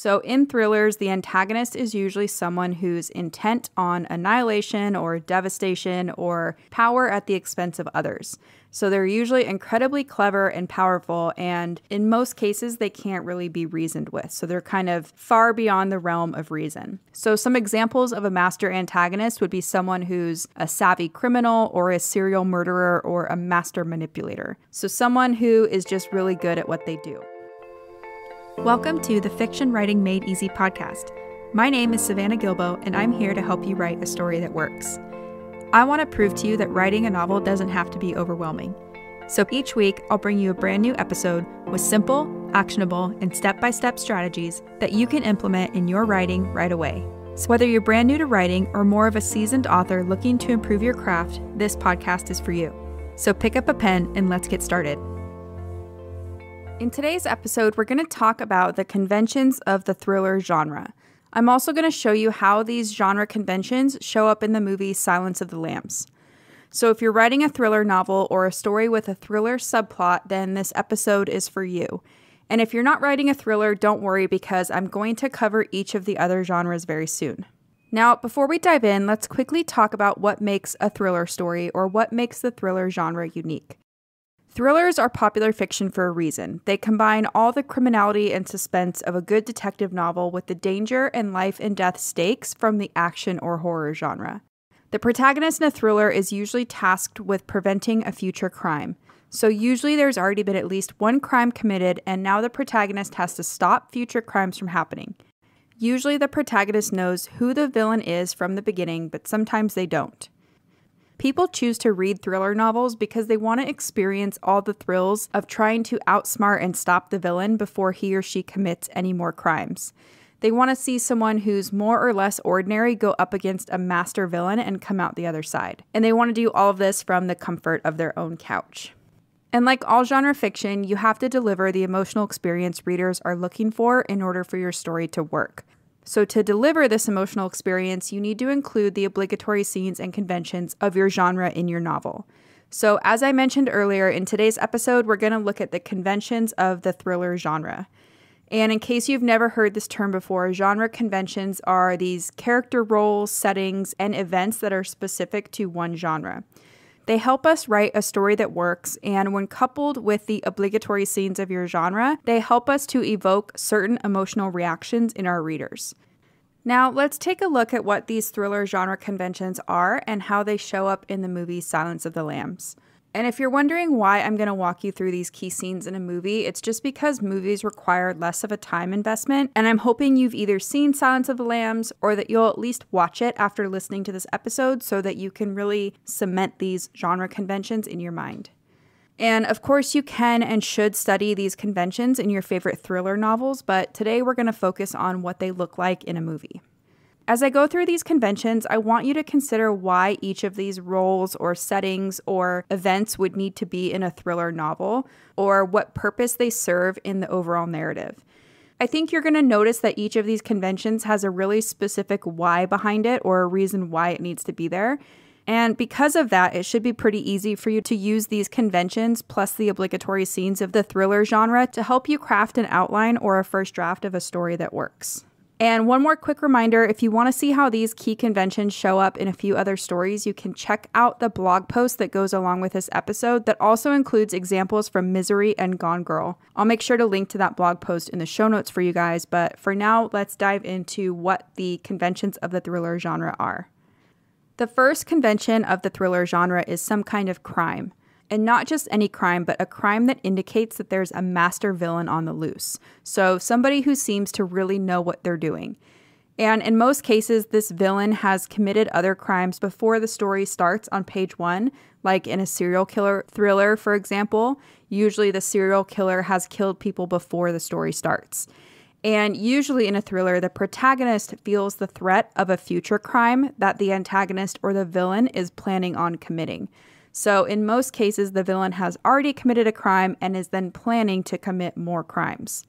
So, in thrillers, the antagonist is usually someone who's intent on annihilation or devastation or power at the expense of others. So, they're usually incredibly clever and powerful, and in most cases, they can't really be reasoned with. So, they're kind of far beyond the realm of reason. So, some examples of a master antagonist would be someone who's a savvy criminal or a serial murderer or a master manipulator. So, someone who is just really good at what they do. Welcome to the Fiction Writing Made Easy podcast. My name is Savannah Gilbo, and I'm here to help you write a story that works. I want to prove to you that writing a novel doesn't have to be overwhelming. So each week, I'll bring you a brand new episode with simple, actionable, and step by step strategies that you can implement in your writing right away. So, whether you're brand new to writing or more of a seasoned author looking to improve your craft, this podcast is for you. So, pick up a pen and let's get started. In today's episode, we're going to talk about the conventions of the thriller genre. I'm also going to show you how these genre conventions show up in the movie Silence of the Lambs. So, if you're writing a thriller novel or a story with a thriller subplot, then this episode is for you. And if you're not writing a thriller, don't worry because I'm going to cover each of the other genres very soon. Now, before we dive in, let's quickly talk about what makes a thriller story or what makes the thriller genre unique. Thrillers are popular fiction for a reason. They combine all the criminality and suspense of a good detective novel with the danger and life and death stakes from the action or horror genre. The protagonist in a thriller is usually tasked with preventing a future crime. So, usually, there's already been at least one crime committed, and now the protagonist has to stop future crimes from happening. Usually, the protagonist knows who the villain is from the beginning, but sometimes they don't. People choose to read thriller novels because they want to experience all the thrills of trying to outsmart and stop the villain before he or she commits any more crimes. They want to see someone who's more or less ordinary go up against a master villain and come out the other side. And they want to do all of this from the comfort of their own couch. And like all genre fiction, you have to deliver the emotional experience readers are looking for in order for your story to work. So, to deliver this emotional experience, you need to include the obligatory scenes and conventions of your genre in your novel. So, as I mentioned earlier, in today's episode, we're going to look at the conventions of the thriller genre. And in case you've never heard this term before, genre conventions are these character roles, settings, and events that are specific to one genre. They help us write a story that works, and when coupled with the obligatory scenes of your genre, they help us to evoke certain emotional reactions in our readers. Now, let's take a look at what these thriller genre conventions are and how they show up in the movie Silence of the Lambs. And if you're wondering why I'm going to walk you through these key scenes in a movie, it's just because movies require less of a time investment. And I'm hoping you've either seen Silence of the Lambs or that you'll at least watch it after listening to this episode so that you can really cement these genre conventions in your mind. And of course, you can and should study these conventions in your favorite thriller novels, but today we're going to focus on what they look like in a movie. As I go through these conventions, I want you to consider why each of these roles or settings or events would need to be in a thriller novel or what purpose they serve in the overall narrative. I think you're going to notice that each of these conventions has a really specific why behind it or a reason why it needs to be there. And because of that, it should be pretty easy for you to use these conventions plus the obligatory scenes of the thriller genre to help you craft an outline or a first draft of a story that works. And one more quick reminder if you want to see how these key conventions show up in a few other stories, you can check out the blog post that goes along with this episode that also includes examples from Misery and Gone Girl. I'll make sure to link to that blog post in the show notes for you guys, but for now, let's dive into what the conventions of the thriller genre are. The first convention of the thriller genre is some kind of crime. And not just any crime, but a crime that indicates that there's a master villain on the loose. So, somebody who seems to really know what they're doing. And in most cases, this villain has committed other crimes before the story starts on page one, like in a serial killer thriller, for example. Usually, the serial killer has killed people before the story starts. And usually, in a thriller, the protagonist feels the threat of a future crime that the antagonist or the villain is planning on committing. So, in most cases, the villain has already committed a crime and is then planning to commit more crimes.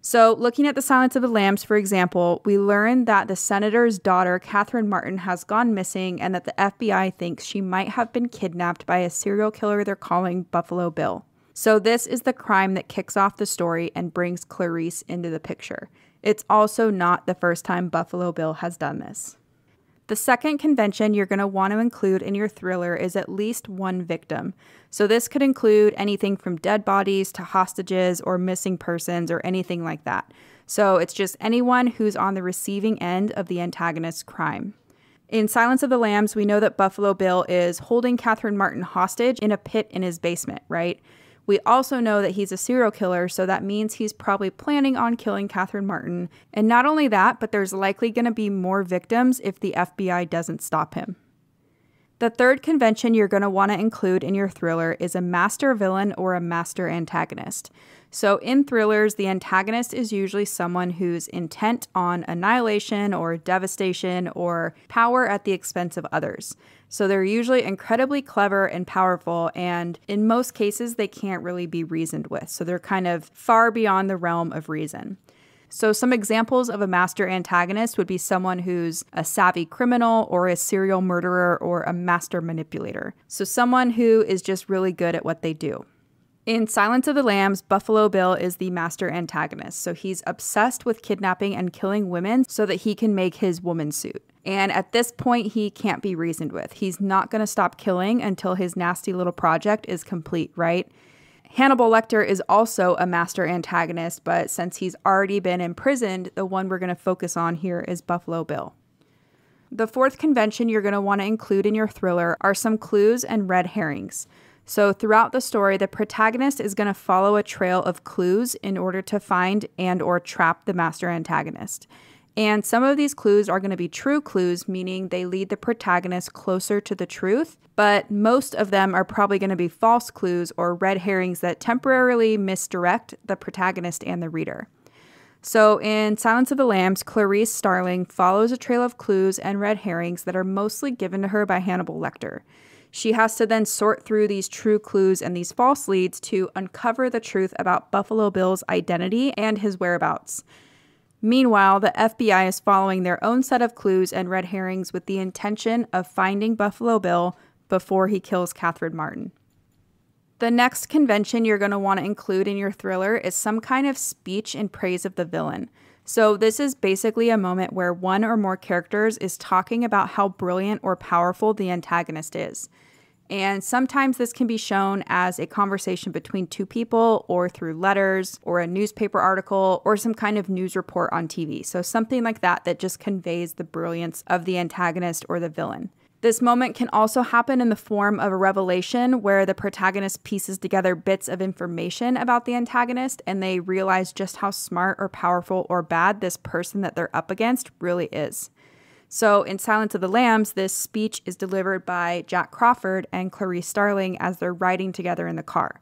So, looking at the Silence of the Lambs, for example, we learn that the senator's daughter, Catherine Martin, has gone missing and that the FBI thinks she might have been kidnapped by a serial killer they're calling Buffalo Bill. So, this is the crime that kicks off the story and brings Clarice into the picture. It's also not the first time Buffalo Bill has done this. The second convention you're going to want to include in your thriller is at least one victim. So, this could include anything from dead bodies to hostages or missing persons or anything like that. So, it's just anyone who's on the receiving end of the antagonist's crime. In Silence of the Lambs, we know that Buffalo Bill is holding Catherine Martin hostage in a pit in his basement, right? We also know that he's a serial killer, so that means he's probably planning on killing Catherine Martin. And not only that, but there's likely going to be more victims if the FBI doesn't stop him. The third convention you're going to want to include in your thriller is a master villain or a master antagonist. So, in thrillers, the antagonist is usually someone who's intent on annihilation or devastation or power at the expense of others. So, they're usually incredibly clever and powerful, and in most cases, they can't really be reasoned with. So, they're kind of far beyond the realm of reason. So, some examples of a master antagonist would be someone who's a savvy criminal or a serial murderer or a master manipulator. So, someone who is just really good at what they do. In Silence of the Lambs, Buffalo Bill is the master antagonist. So he's obsessed with kidnapping and killing women so that he can make his woman suit. And at this point, he can't be reasoned with. He's not going to stop killing until his nasty little project is complete, right? Hannibal Lecter is also a master antagonist, but since he's already been imprisoned, the one we're going to focus on here is Buffalo Bill. The fourth convention you're going to want to include in your thriller are some clues and red herrings. So throughout the story, the protagonist is going to follow a trail of clues in order to find and or trap the master antagonist. And some of these clues are going to be true clues, meaning they lead the protagonist closer to the truth, but most of them are probably going to be false clues or red herrings that temporarily misdirect the protagonist and the reader. So, in Silence of the Lambs, Clarice Starling follows a trail of clues and red herrings that are mostly given to her by Hannibal Lecter. She has to then sort through these true clues and these false leads to uncover the truth about Buffalo Bill's identity and his whereabouts. Meanwhile, the FBI is following their own set of clues and red herrings with the intention of finding Buffalo Bill before he kills Catherine Martin. The next convention you're going to want to include in your thriller is some kind of speech in praise of the villain. So, this is basically a moment where one or more characters is talking about how brilliant or powerful the antagonist is. And sometimes this can be shown as a conversation between two people, or through letters, or a newspaper article, or some kind of news report on TV. So, something like that that just conveys the brilliance of the antagonist or the villain. This moment can also happen in the form of a revelation where the protagonist pieces together bits of information about the antagonist and they realize just how smart or powerful or bad this person that they're up against really is. So, in Silence of the Lambs, this speech is delivered by Jack Crawford and Clarice Starling as they're riding together in the car.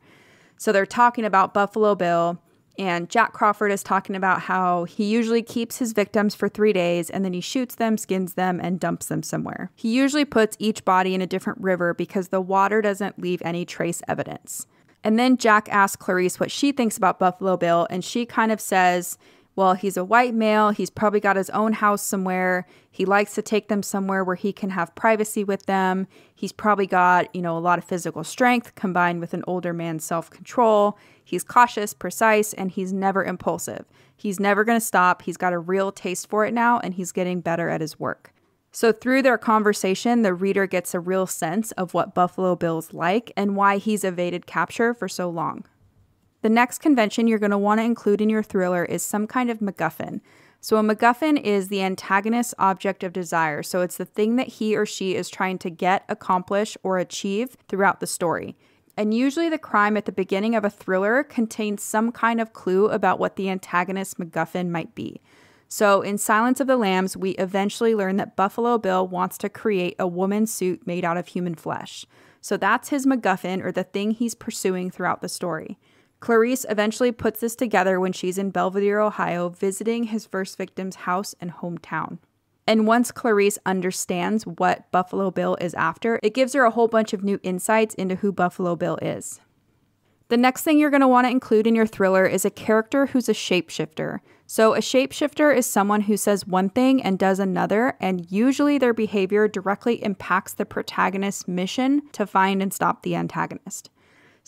So, they're talking about Buffalo Bill and Jack Crawford is talking about how he usually keeps his victims for three days and then he shoots them, skins them, and dumps them somewhere. He usually puts each body in a different river because the water doesn't leave any trace evidence. And then Jack asks Clarice what she thinks about Buffalo Bill, and she kind of says well, he's a white male. He's probably got his own house somewhere. He likes to take them somewhere where he can have privacy with them. He's probably got, you know, a lot of physical strength combined with an older man's self control. He's cautious, precise, and he's never impulsive. He's never going to stop. He's got a real taste for it now, and he's getting better at his work. So, through their conversation, the reader gets a real sense of what Buffalo Bill's like and why he's evaded capture for so long. The next convention you're going to want to include in your thriller is some kind of MacGuffin. So, a MacGuffin is the antagonist's object of desire. So, it's the thing that he or she is trying to get, accomplish, or achieve throughout the story. And usually, the crime at the beginning of a thriller contains some kind of clue about what the antagonist's MacGuffin might be. So, in Silence of the Lambs, we eventually learn that Buffalo Bill wants to create a woman's suit made out of human flesh. So, that's his MacGuffin or the thing he's pursuing throughout the story. Clarice eventually puts this together when she's in Belvedere, Ohio, visiting his first victim's house and hometown. And once Clarice understands what Buffalo Bill is after, it gives her a whole bunch of new insights into who Buffalo Bill is. The next thing you're going to want to include in your thriller is a character who's a shapeshifter. So, a shapeshifter is someone who says one thing and does another, and usually their behavior directly impacts the protagonist's mission to find and stop the antagonist.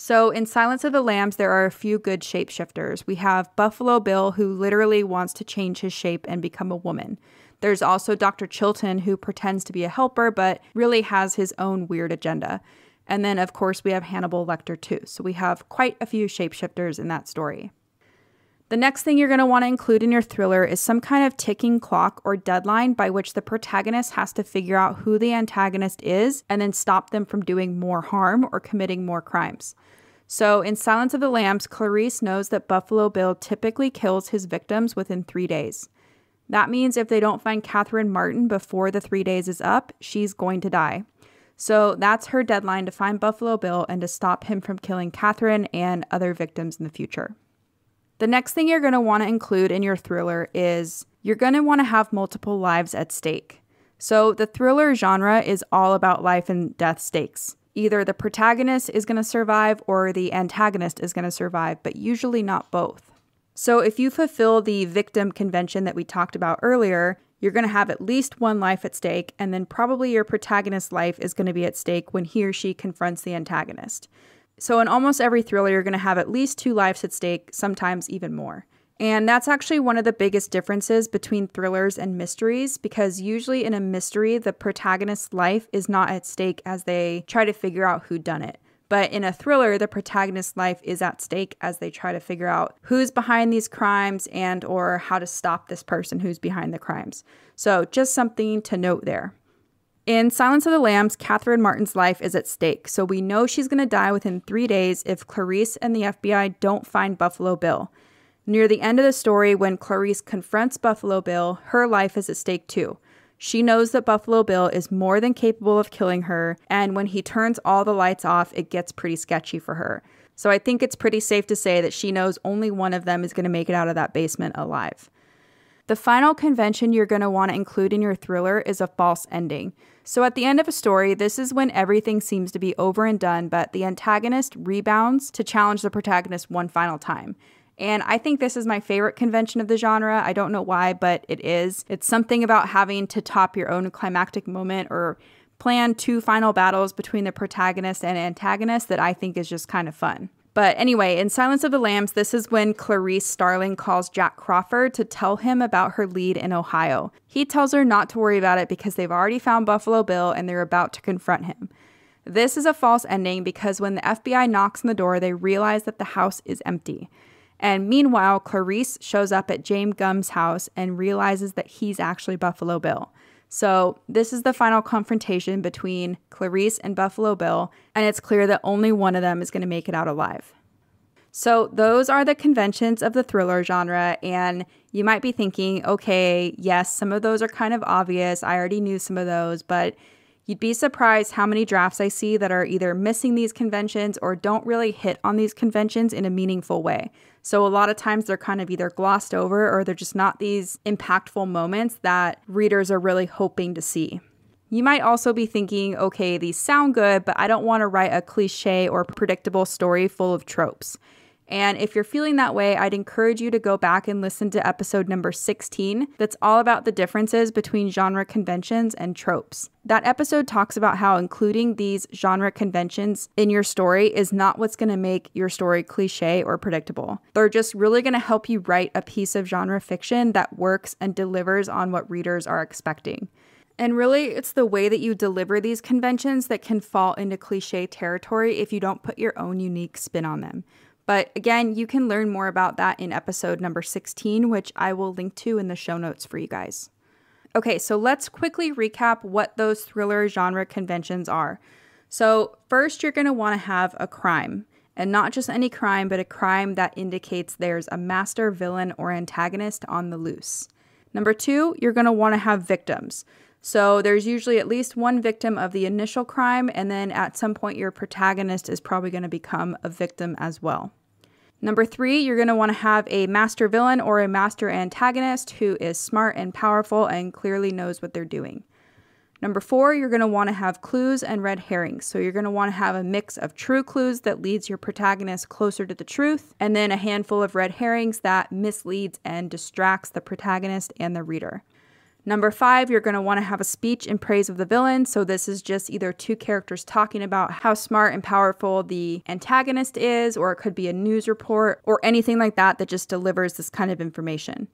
So, in Silence of the Lambs, there are a few good shapeshifters. We have Buffalo Bill, who literally wants to change his shape and become a woman. There's also Dr. Chilton, who pretends to be a helper, but really has his own weird agenda. And then, of course, we have Hannibal Lecter, too. So, we have quite a few shapeshifters in that story. The next thing you're going to want to include in your thriller is some kind of ticking clock or deadline by which the protagonist has to figure out who the antagonist is and then stop them from doing more harm or committing more crimes. So, in Silence of the Lambs, Clarice knows that Buffalo Bill typically kills his victims within three days. That means if they don't find Catherine Martin before the three days is up, she's going to die. So, that's her deadline to find Buffalo Bill and to stop him from killing Catherine and other victims in the future. The next thing you're going to want to include in your thriller is you're going to want to have multiple lives at stake. So, the thriller genre is all about life and death stakes. Either the protagonist is going to survive or the antagonist is going to survive, but usually not both. So, if you fulfill the victim convention that we talked about earlier, you're going to have at least one life at stake, and then probably your protagonist's life is going to be at stake when he or she confronts the antagonist. So, in almost every thriller, you're going to have at least two lives at stake, sometimes even more. And that's actually one of the biggest differences between thrillers and mysteries because usually in a mystery, the protagonist's life is not at stake as they try to figure out who done it. But in a thriller, the protagonist's life is at stake as they try to figure out who's behind these crimes and or how to stop this person who's behind the crimes. So, just something to note there. In Silence of the Lambs, Catherine Martin's life is at stake, so we know she's going to die within three days if Clarice and the FBI don't find Buffalo Bill. Near the end of the story, when Clarice confronts Buffalo Bill, her life is at stake too. She knows that Buffalo Bill is more than capable of killing her, and when he turns all the lights off, it gets pretty sketchy for her. So I think it's pretty safe to say that she knows only one of them is going to make it out of that basement alive. The final convention you're going to want to include in your thriller is a false ending. So, at the end of a story, this is when everything seems to be over and done, but the antagonist rebounds to challenge the protagonist one final time. And I think this is my favorite convention of the genre. I don't know why, but it is. It's something about having to top your own climactic moment or plan two final battles between the protagonist and antagonist that I think is just kind of fun. But anyway, in Silence of the Lambs, this is when Clarice Starling calls Jack Crawford to tell him about her lead in Ohio. He tells her not to worry about it because they've already found Buffalo Bill and they're about to confront him. This is a false ending because when the FBI knocks on the door, they realize that the house is empty. And meanwhile, Clarice shows up at James Gumb's house and realizes that he's actually Buffalo Bill. So, this is the final confrontation between Clarice and Buffalo Bill, and it's clear that only one of them is going to make it out alive. So, those are the conventions of the thriller genre, and you might be thinking, okay, yes, some of those are kind of obvious. I already knew some of those, but You'd be surprised how many drafts I see that are either missing these conventions or don't really hit on these conventions in a meaningful way. So, a lot of times they're kind of either glossed over or they're just not these impactful moments that readers are really hoping to see. You might also be thinking, okay, these sound good, but I don't want to write a cliche or predictable story full of tropes. And if you're feeling that way, I'd encourage you to go back and listen to episode number 16, that's all about the differences between genre conventions and tropes. That episode talks about how including these genre conventions in your story is not what's going to make your story cliche or predictable. They're just really going to help you write a piece of genre fiction that works and delivers on what readers are expecting. And really, it's the way that you deliver these conventions that can fall into cliche territory if you don't put your own unique spin on them. But again, you can learn more about that in episode number 16, which I will link to in the show notes for you guys. Okay, so let's quickly recap what those thriller genre conventions are. So, first, you're going to want to have a crime, and not just any crime, but a crime that indicates there's a master villain or antagonist on the loose. Number two, you're going to want to have victims. So there's usually at least one victim of the initial crime, and then at some point, your protagonist is probably going to become a victim as well. Number three, you're going to want to have a master villain or a master antagonist who is smart and powerful and clearly knows what they're doing. Number four, you're going to want to have clues and red herrings. So you're going to want to have a mix of true clues that leads your protagonist closer to the truth, and then a handful of red herrings that misleads and distracts the protagonist and the reader. Number five, you're going to want to have a speech in praise of the villain. So, this is just either two characters talking about how smart and powerful the antagonist is, or it could be a news report or anything like that that just delivers this kind of information.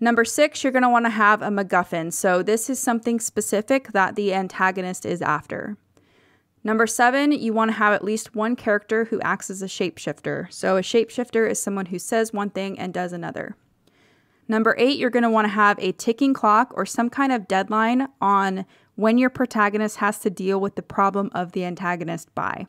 Number six, you're going to want to have a MacGuffin. So, this is something specific that the antagonist is after. Number seven, you want to have at least one character who acts as a shapeshifter. So, a shapeshifter is someone who says one thing and does another. Number eight, you're going to want to have a ticking clock or some kind of deadline on when your protagonist has to deal with the problem of the antagonist by.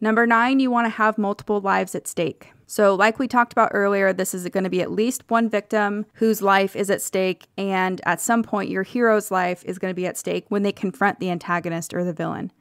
Number nine, you want to have multiple lives at stake. So, like we talked about earlier, this is going to be at least one victim whose life is at stake, and at some point, your hero's life is going to be at stake when they confront the antagonist or the villain.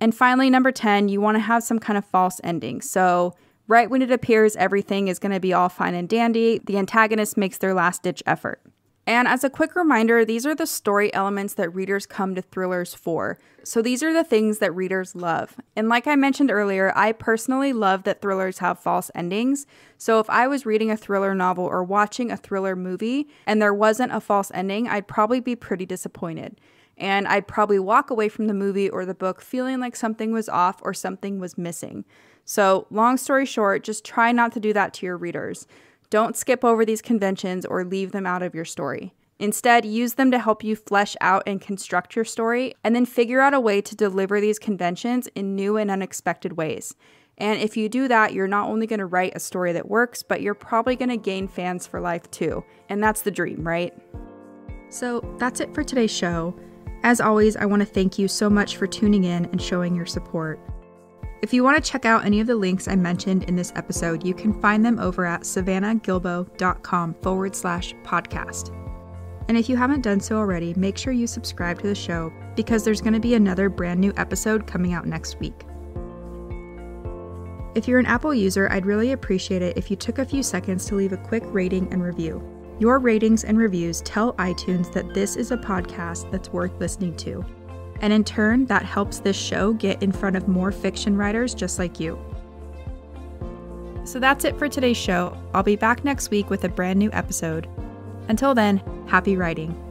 And finally, number 10, you want to have some kind of false ending. So, Right when it appears everything is going to be all fine and dandy, the antagonist makes their last ditch effort. And as a quick reminder, these are the story elements that readers come to thrillers for. So these are the things that readers love. And like I mentioned earlier, I personally love that thrillers have false endings. So if I was reading a thriller novel or watching a thriller movie and there wasn't a false ending, I'd probably be pretty disappointed. And I'd probably walk away from the movie or the book feeling like something was off or something was missing. So, long story short, just try not to do that to your readers. Don't skip over these conventions or leave them out of your story. Instead, use them to help you flesh out and construct your story, and then figure out a way to deliver these conventions in new and unexpected ways. And if you do that, you're not only going to write a story that works, but you're probably going to gain fans for life too. And that's the dream, right? So that's it for today's show. As always, I want to thank you so much for tuning in and showing your support. If you want to check out any of the links I mentioned in this episode, you can find them over at savannahgilbo.com forward slash podcast. And if you haven't done so already, make sure you subscribe to the show because there's going to be another brand new episode coming out next week. If you're an Apple user, I'd really appreciate it if you took a few seconds to leave a quick rating and review. Your ratings and reviews tell iTunes that this is a podcast that's worth listening to and in turn, that helps this show get in front of more fiction writers just like you. So that's it for today's show. I'll be back next week with a brand new episode. Until then, happy writing.